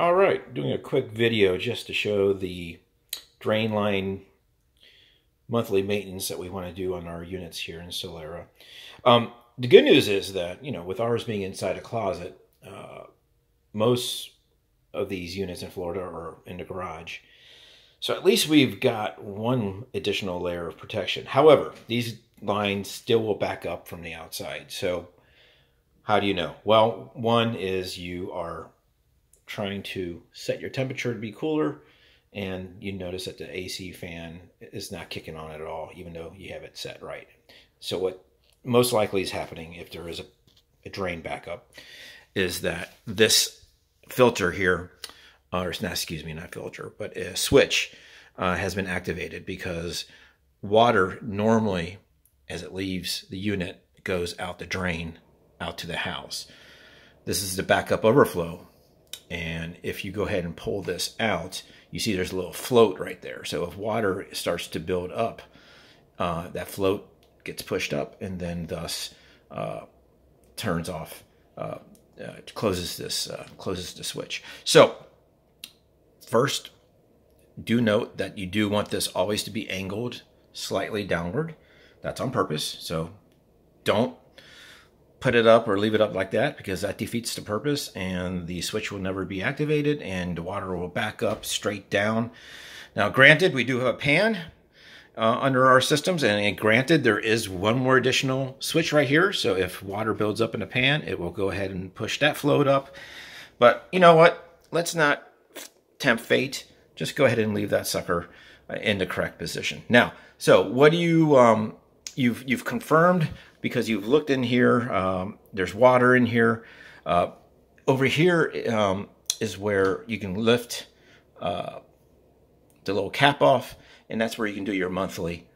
All right, doing a quick video just to show the drain line monthly maintenance that we want to do on our units here in Solera. Um, the good news is that, you know, with ours being inside a closet, uh, most of these units in Florida are in the garage. So at least we've got one additional layer of protection. However, these lines still will back up from the outside. So how do you know? Well, one is you are trying to set your temperature to be cooler and you notice that the AC fan is not kicking on at all, even though you have it set right. So what most likely is happening if there is a, a drain backup is that this filter here, or not, excuse me, not filter, but a switch uh, has been activated because water normally, as it leaves the unit, goes out the drain out to the house. This is the backup overflow and if you go ahead and pull this out, you see there's a little float right there. So if water starts to build up, uh, that float gets pushed up and then thus uh, turns off, uh, uh closes this, uh, closes the switch. So first, do note that you do want this always to be angled slightly downward. That's on purpose. So don't put it up or leave it up like that because that defeats the purpose and the switch will never be activated and the water will back up straight down. Now granted, we do have a pan uh, under our systems and, and, granted there is one more additional switch right here. So if water builds up in a pan, it will go ahead and push that float up. But you know what? Let's not tempt fate. Just go ahead and leave that sucker in the correct position. Now, so what do you, um, you've, you've confirmed because you've looked in here. Um, there's water in here. Uh, over here um, is where you can lift uh, the little cap off, and that's where you can do your monthly.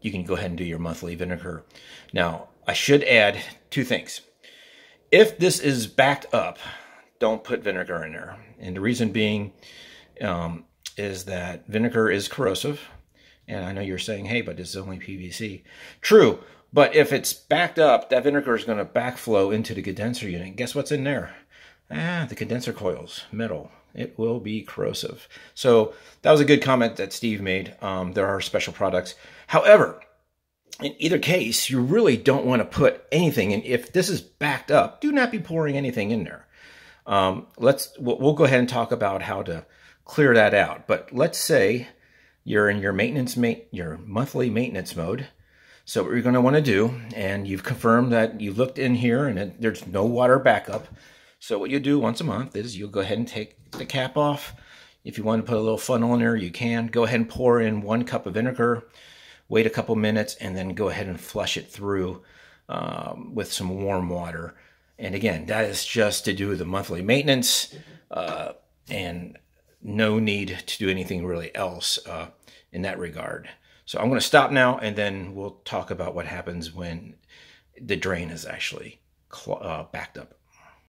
You can go ahead and do your monthly vinegar. Now, I should add two things. If this is backed up, don't put vinegar in there. And the reason being um, is that vinegar is corrosive. And I know you're saying, hey, but it's only PVC. True, but if it's backed up, that vinegar is going to backflow into the condenser unit. Guess what's in there? Ah, the condenser coils, metal. It will be corrosive. So that was a good comment that Steve made. Um, there are special products. However, in either case, you really don't want to put anything in. If this is backed up, do not be pouring anything in there. Um, let's we'll, we'll go ahead and talk about how to clear that out. But let's say you're in your maintenance, ma your monthly maintenance mode so what you're going to want to do, and you've confirmed that you've looked in here and it, there's no water backup. So what you do once a month is you'll go ahead and take the cap off. If you want to put a little funnel in there, you can. Go ahead and pour in one cup of vinegar, wait a couple minutes, and then go ahead and flush it through um, with some warm water. And again, that is just to do the monthly maintenance uh, and no need to do anything really else uh, in that regard. So I'm going to stop now and then we'll talk about what happens when the drain is actually uh, backed up.